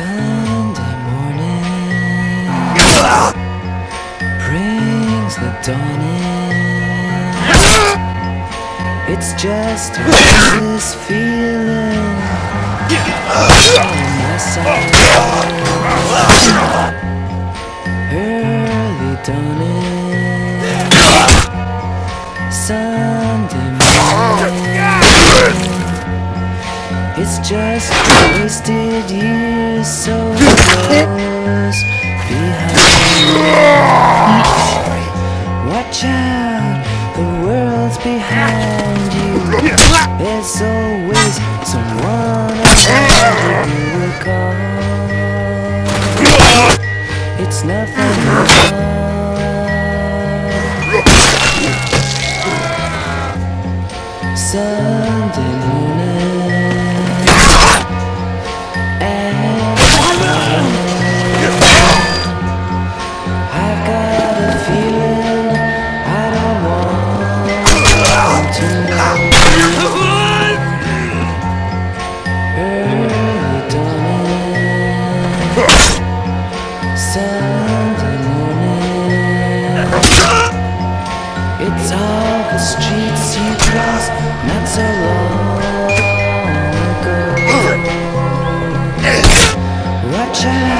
Sunday morning brings the dawning. It's just this It's just wasted years so close. Behind Watch out, the world's behind you. There's always someone around you will call It's nothing at all Sunday Sunday morning. It's all the streets you crossed not so long ago. Watch out.